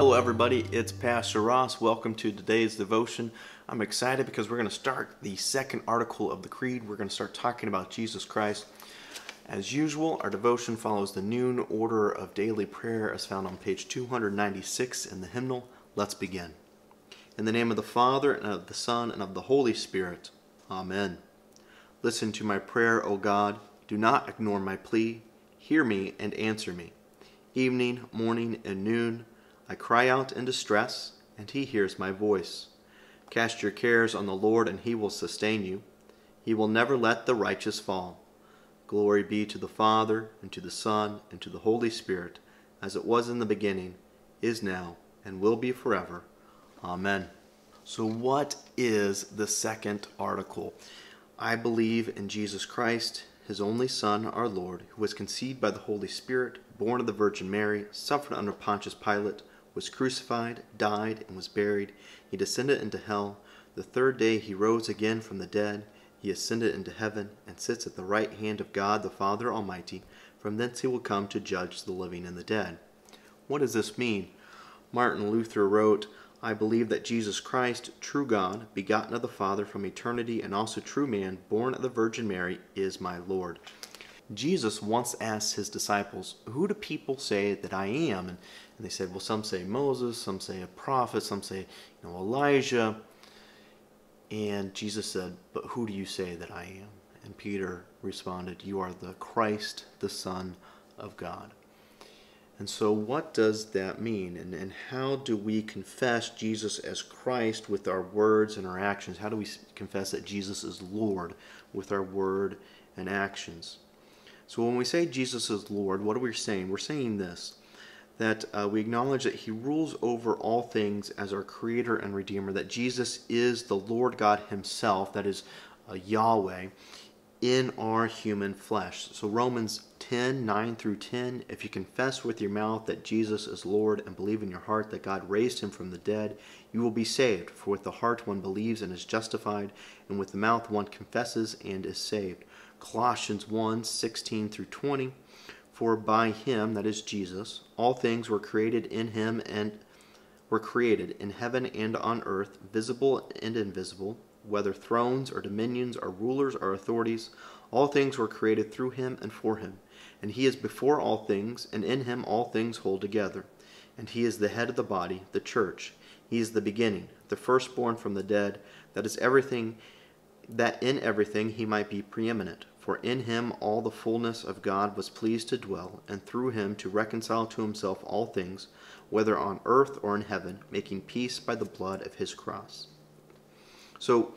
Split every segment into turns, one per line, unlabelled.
Hello, everybody. It's Pastor Ross. Welcome to today's devotion. I'm excited because we're going to start the second article of the Creed. We're going to start talking about Jesus Christ. As usual, our devotion follows the noon order of daily prayer as found on page 296 in the hymnal. Let's begin. In the name of the Father, and of the Son, and of the Holy Spirit. Amen. Listen to my prayer, O God. Do not ignore my plea. Hear me and answer me. Evening, morning, and noon, I cry out in distress, and he hears my voice. Cast your cares on the Lord, and he will sustain you. He will never let the righteous fall. Glory be to the Father, and to the Son, and to the Holy Spirit, as it was in the beginning, is now, and will be forever. Amen. So, what is the second article? I believe in Jesus Christ, his only Son, our Lord, who was conceived by the Holy Spirit, born of the Virgin Mary, suffered under Pontius Pilate was crucified, died, and was buried. He descended into hell. The third day he rose again from the dead. He ascended into heaven and sits at the right hand of God the Father Almighty. From thence he will come to judge the living and the dead. What does this mean? Martin Luther wrote, I believe that Jesus Christ, true God, begotten of the Father from eternity, and also true man, born of the Virgin Mary, is my Lord. Jesus once asked his disciples, Who do people say that I am? And, and, they said, Well, some say Moses, some say a prophet, some say, you know, Elijah. And Jesus said, But who do you say that I am? And Peter responded, You are the Christ, the Son of God. And so, what does that mean? And, and how do we confess Jesus as Christ with our words and our actions? How do we confess that Jesus is Lord with our word and actions? So when we say Jesus is Lord, what are we saying? We're saying this that uh, we acknowledge that He rules over all things as our Creator and Redeemer, that Jesus is the Lord God Himself, that is uh, Yahweh, in our human flesh. So Romans 10 9 through 10 if you confess with your mouth that Jesus is Lord and believe in your heart that God raised Him from the dead, you will be saved. For with the heart one believes and is justified, and with the mouth one confesses and is saved. Colossians 1 16 through 20. For by him, that is Jesus, all things were created in him and were created in heaven and on earth, visible and invisible, whether thrones or dominions or rulers or authorities, all things were created through him and for him. And he is before all things, and in him all things hold together. And he is the head of the body, the church. He is the beginning, the firstborn from the dead, that is everything that in everything he might be preeminent. For in him all the fullness of God was pleased to dwell, and through him to reconcile to himself all things, whether on earth or in heaven, making peace by the blood of his cross. So,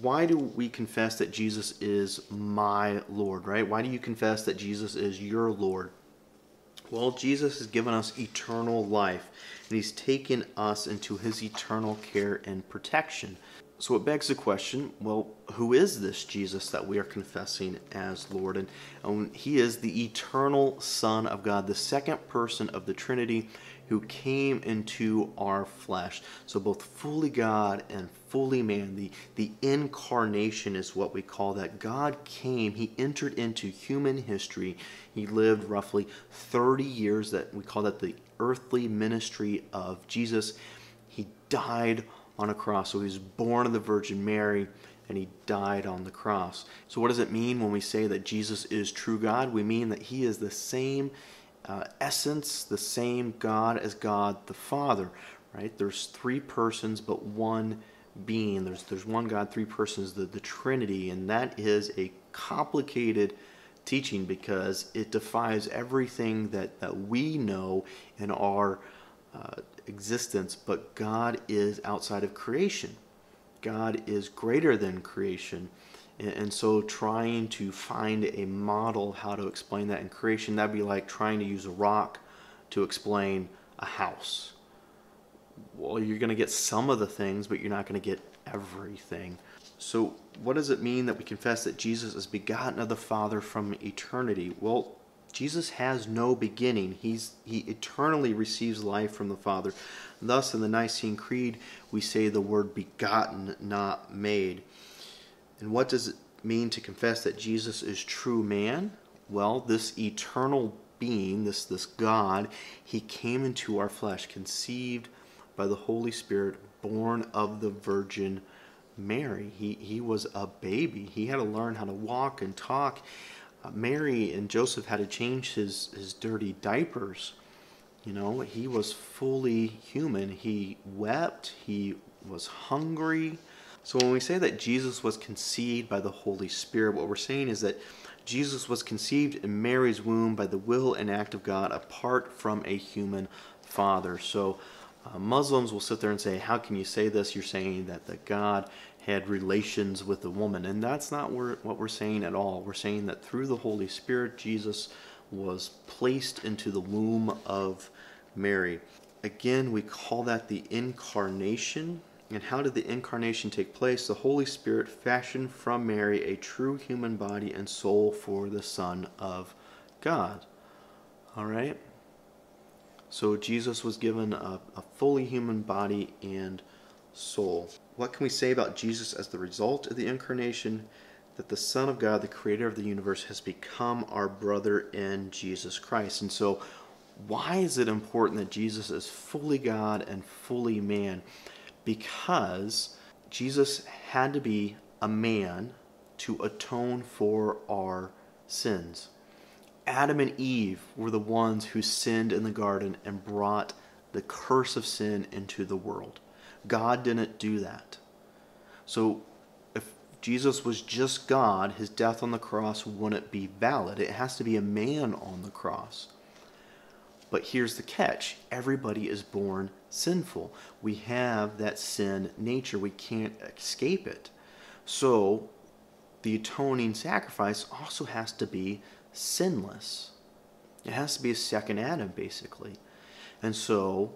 why do we confess that Jesus is my Lord, right? Why do you confess that Jesus is your Lord? Well, Jesus has given us eternal life, and he's taken us into his eternal care and protection. So it begs the question well, who is this Jesus that we are confessing as Lord? And, and he is the eternal Son of God, the second person of the Trinity who came into our flesh. So both fully God and fully man. The, the incarnation is what we call that. God came, he entered into human history. He lived roughly 30 years that we call that the earthly ministry of Jesus. He died on a cross. So he was born of the Virgin Mary and he died on the cross. So, what does it mean when we say that Jesus is true God? We mean that he is the same uh, essence, the same God as God the Father, right? There's three persons, but one being. There's, there's one God, three persons, the, the Trinity, and that is a complicated teaching because it defies everything that, that we know in our uh, existence, but God is outside of creation. God is greater than creation. And, so trying to find a model how to explain that in creation, that'd be like trying to use a rock to explain a house. Well, you're going to get some of the things, but you're not going to get everything. So, what does it mean that we confess that Jesus is begotten of the Father from eternity? Well, Jesus has no beginning. He's, he eternally receives life from the Father. Thus, in the Nicene Creed, we say the word begotten, not made. And what does it mean to confess that Jesus is true man? Well, this eternal being, this, this God, he came into our flesh, conceived by the Holy Spirit, born of the Virgin Mary. He, he was a baby. He had to learn how to walk and talk. Uh, Mary and Joseph had to change his, his dirty diapers. You know, he was fully human. He wept. He was hungry. So when we say that Jesus was conceived by the Holy Spirit, what we're saying is that Jesus was conceived in Mary's womb by the will and act of God apart from a human father. So uh, Muslims will sit there and say, How can you say this? You're saying that, the God had relations with a woman. And that's not what we're saying at all. We're saying that through the Holy Spirit, Jesus was placed into the womb of Mary. Again, we call that the incarnation. And how did the incarnation take place? The Holy Spirit fashioned from Mary a true human body and soul for the Son of God. All right? So Jesus was given a, a fully human body and soul. What can we say about Jesus as the result of the incarnation? That the Son of God, the creator of the universe, has become our brother in Jesus Christ. And so, why is it important that Jesus is fully God and fully man? because Jesus had to be a man to atone for our sins. Adam and Eve were the ones who sinned in the garden and brought the curse of sin into the world. God didn't do that. So if Jesus was just God, his death on the cross wouldn't be valid. It has to be a man on the cross. But here's the catch everybody is born sinful. We have that sin nature, we can't escape it. So the atoning sacrifice also has to be sinless. It has to be a second Adam, basically. And so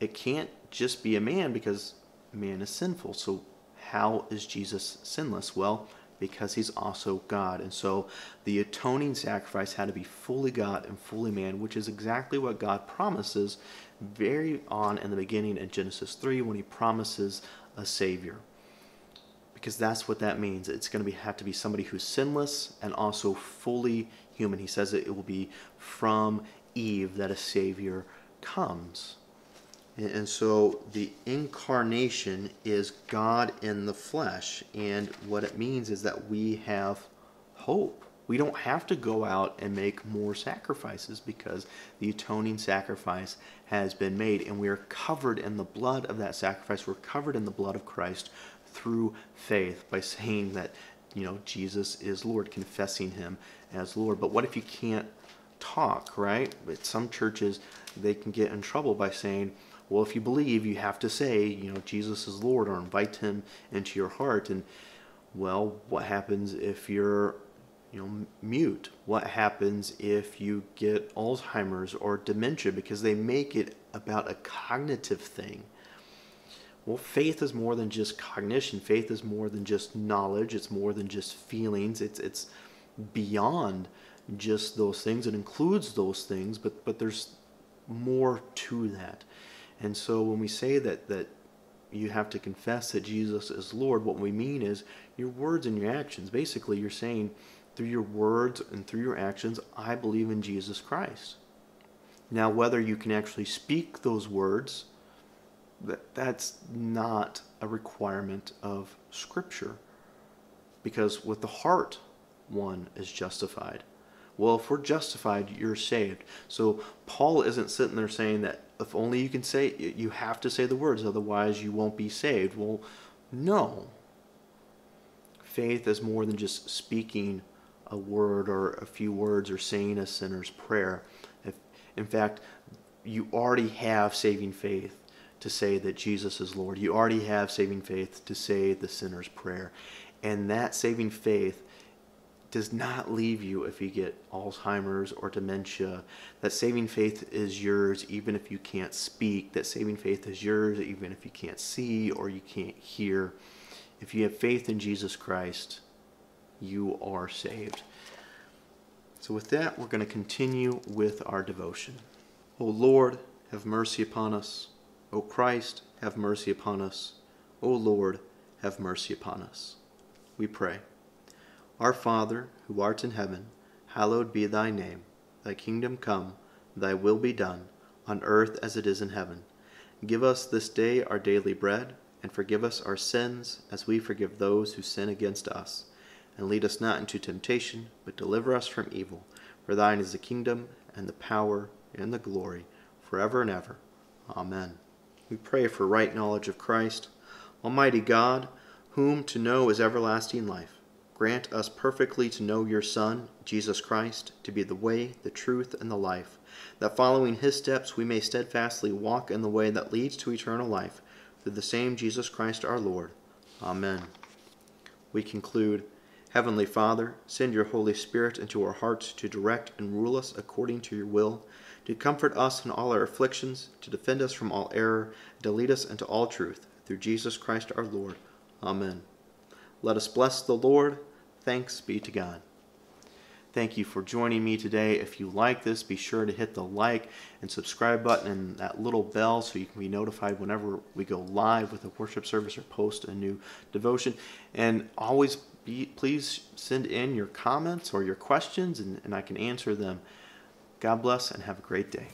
it can't just be a man because man is sinful. So, how is Jesus sinless? Well, because he's also God. And so the atoning sacrifice had to be fully God and fully man, which is exactly what God promises very on in the beginning in Genesis 3 when he promises a Savior. Because that's what that means. It's going to be, have to be somebody who's sinless and also fully human. He says that it will be from Eve that a Savior comes. And so the incarnation is God in the flesh. And what it means is that we have hope. We don't have to go out and make more sacrifices because the atoning sacrifice has been made. And we are covered in the blood of that sacrifice. We're covered in the blood of Christ through faith by saying that, you know, Jesus is Lord, confessing him as Lord. But what if you can't talk, right? But some churches, they can get in trouble by saying, well, if you believe, you have to say, you know, Jesus is Lord or invite him into your heart. And, well, what happens if you're, you know, mute? What happens if you get Alzheimer's or dementia? Because they make it about a cognitive thing. Well, faith is more than just cognition. Faith is more than just knowledge. It's more than just feelings. It's it's beyond just those things. It includes those things, but but there's more to that. And so when we say that that you have to confess that Jesus is Lord, what we mean is your words and your actions. Basically, you're saying through your words and through your actions, I believe in Jesus Christ. Now, whether you can actually speak those words, that, that's not a requirement of Scripture. Because with the heart, one is justified. Well, if we're justified, you're saved. So Paul isn't sitting there saying that if only you can say, you have to say the words, otherwise you won't be saved. Well, no. Faith is more than just speaking a word or a few words or saying a sinner's prayer. If, in fact, you already have saving faith to say that Jesus is Lord. You already have saving faith to say the sinner's prayer. And that saving faith does not leave you if you get Alzheimer's or dementia. That saving faith is yours even if you can't speak. That saving faith is yours even if you can't see or you can't hear. If you have faith in Jesus Christ, you are saved. So, with that, we're going to continue with our devotion. O Lord, have mercy upon us. O Christ, have mercy upon us. O Lord, have mercy upon us. We pray. Our Father, who art in heaven, hallowed be thy name. thy kingdom come, thy will be done, on earth as it is in heaven. Give us this day our daily bread, and forgive us our sins as we forgive those who sin against us. And lead us not into temptation, but deliver us from evil. For thine is the kingdom, and the power, and the glory, forever and ever. Amen. We pray for right knowledge of Christ. Almighty God, whom to know is everlasting life, grant us perfectly to know your Son, Jesus Christ, to be the way, the truth, and the life, that following his steps we may steadfastly walk in the way that leads to eternal life, through the same Jesus Christ our Lord. Amen. We conclude Heavenly Father, send your Holy Spirit into our hearts to direct and rule us according to your will, to comfort us in all our afflictions, to defend us from all error, and to lead us into all truth, through Jesus Christ our Lord. Amen. Let us bless the Lord. Thanks be to God. Thank you for joining me today. If you like this, be sure to hit the like and subscribe button and that little bell so you can be notified whenever we go live with a worship service or post a new devotion. And always be, please send in your comments or your questions and, and I can answer them. God bless and have a great day.